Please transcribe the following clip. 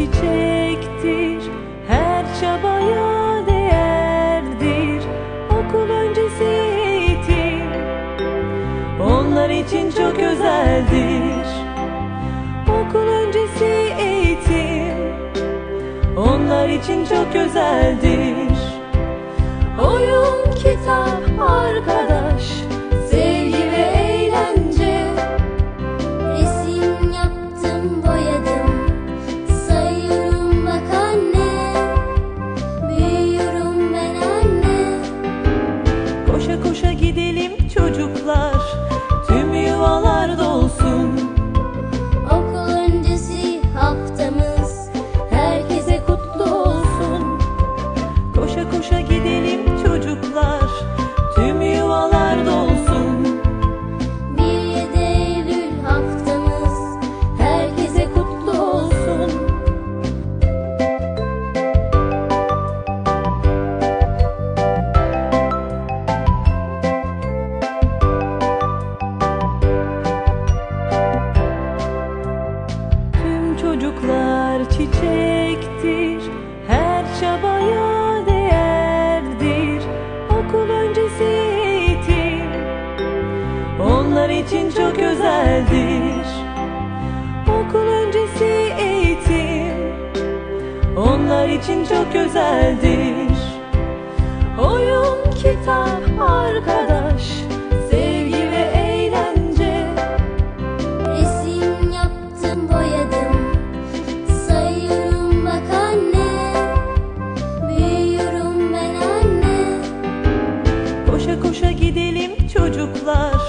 çiçektir Her çabaya değerdir Okul öncesi eğitim Onlar için çok özeldir. Okul öncesi eğitim Onlar için çok özeldir. Oyun, kitap, Koşa gidelim çocuklar Tüm yuvalar dolsun 1 Eylül haftamız herkese kutlu olsun. Tüm çocuklar çiçektir Her çabaya onlar için çok özeldir. Okul öncesi eğitim onlar için çok özeldir. Oyun, kitap, arkadaş, sevgi ve eğlence. Resim yaptım, boyadım, sayıyorum bak anne. Büyüyorum ben anne. Koşa koşa gidelim çocuklar.